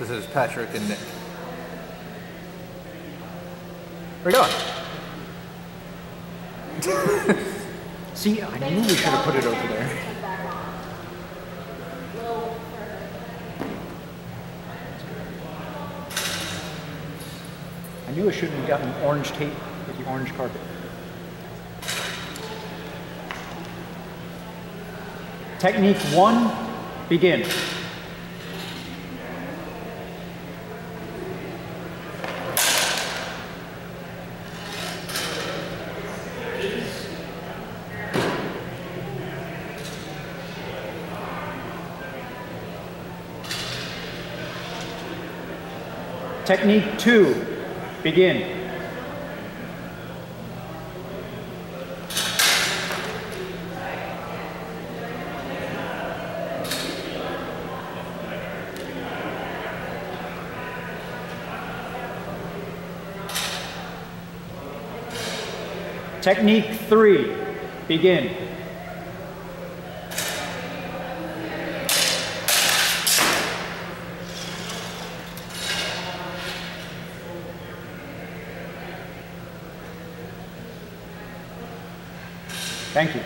This is Patrick and Nick. Where are you going? See, I knew we should have put it over there. I knew I shouldn't have gotten orange tape with the orange carpet. Technique one, begin. Technique two, begin. Technique three, begin. Thank you.